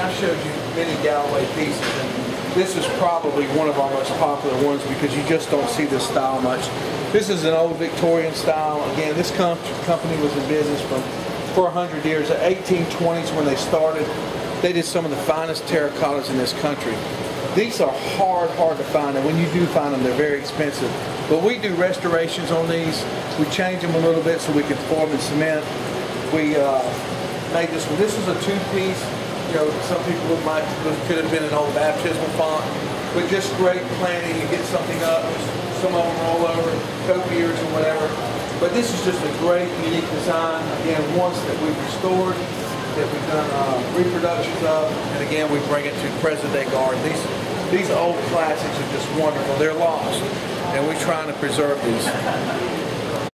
I showed you many Galloway pieces, and this is probably one of our most popular ones because you just don't see this style much. This is an old Victorian style. Again, this com- company was in business from for 100 years. The 1820s when they started, they did some of the finest terracottas in this country. These are hard, hard to find, and when you do find them, they're very expensive. But we do restorations on these. We change them a little bit so we can form in cement. We uh, made this one. This is a two-piece. You know, some people might could have been an old baptismal font, but just great planning. You get something up. Some of them roll over, copiers or whatever. But this is just a great, unique design. Again, ones that we've restored, that we've done uh, reproductions of, and again, we bring it to present day garden. These these old classics are just wonderful. They're lost, and we're trying to preserve these.